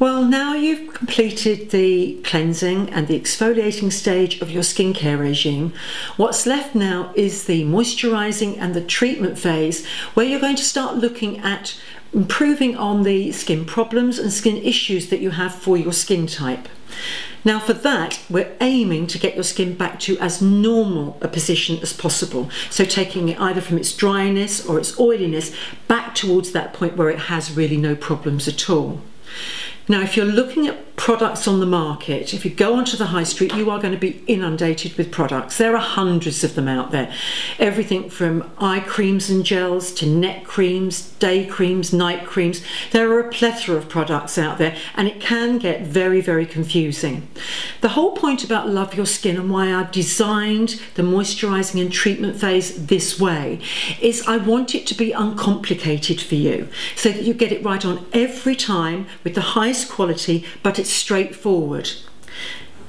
Well, now you've completed the cleansing and the exfoliating stage of your skincare regime, what's left now is the moisturizing and the treatment phase where you're going to start looking at improving on the skin problems and skin issues that you have for your skin type. Now for that, we're aiming to get your skin back to as normal a position as possible. So taking it either from its dryness or its oiliness back towards that point where it has really no problems at all. Now, if you're looking at products on the market, if you go onto the high street, you are going to be inundated with products. There are hundreds of them out there. Everything from eye creams and gels to neck creams, day creams, night creams. There are a plethora of products out there and it can get very, very confusing. The whole point about Love Your Skin and why I've designed the moisturizing and treatment phase this way is I want it to be uncomplicated for you so that you get it right on every time with the highest quality, but it's straightforward.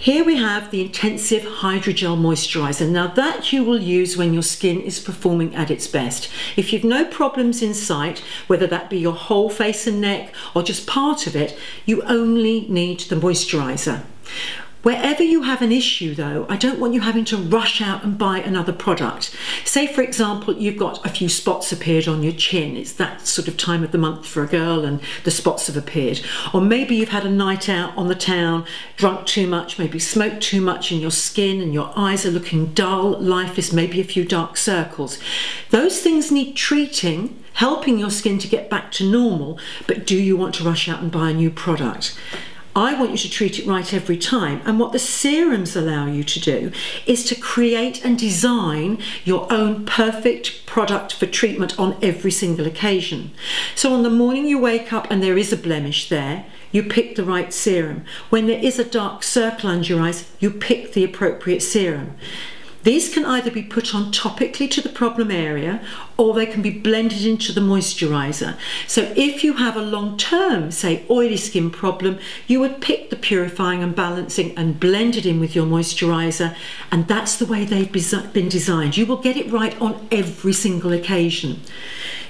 Here we have the Intensive Hydra-Gel Moisturiser. Now that you will use when your skin is performing at its best. If you've no problems in sight, whether that be your whole face and neck or just part of it, you only need the moisturiser. Wherever you have an issue though, I don't want you having to rush out and buy another product. Say for example, you've got a few spots appeared on your chin. It's that sort of time of the month for a girl and the spots have appeared. Or maybe you've had a night out on the town, drunk too much, maybe smoked too much and your skin and your eyes are looking dull, life is maybe a few dark circles. Those things need treating helping your skin to get back to normal, but do you want to rush out and buy a new product? I want you to treat it right every time. And what the serums allow you to do is to create and design your own perfect product for treatment on every single occasion. So on the morning you wake up and there is a blemish there, you pick the right serum. When there is a dark circle under your eyes, you pick the appropriate serum. These can either be put on topically to the problem area or they can be blended into the moisturiser. So if you have a long-term, say oily skin problem, you would pick the purifying and balancing and blend it in with your moisturiser and that's the way they've been designed. You will get it right on every single occasion.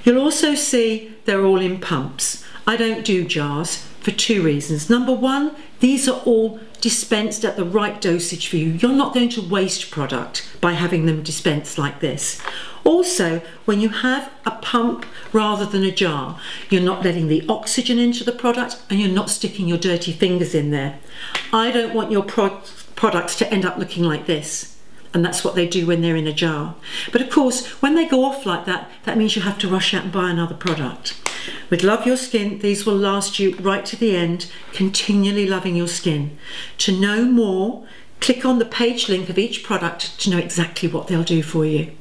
You'll also see they're all in pumps. I don't do jars for two reasons. Number one, these are all dispensed at the right dosage for you. You're not going to waste product by having them dispensed like this. Also, when you have a pump rather than a jar, you're not letting the oxygen into the product and you're not sticking your dirty fingers in there. I don't want your pro products to end up looking like this and that's what they do when they're in a jar. But of course, when they go off like that, that means you have to rush out and buy another product. With Love Your Skin, these will last you right to the end, continually loving your skin. To know more, click on the page link of each product to know exactly what they'll do for you.